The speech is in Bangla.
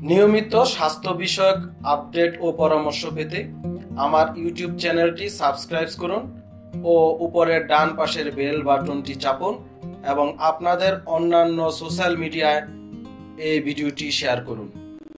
নিয়মিত স্বাস্থ্য বিষয়ক আপডেট ও পরামর্শ পেতে আমার ইউটিউব চ্যানেলটি সাবস্ক্রাইব করুন ও উপরের ডান পাশের বেল বাটনটি চাপুন এবং আপনাদের অন্যান্য সোশ্যাল মিডিয়ায় এই ভিডিওটি শেয়ার করুন।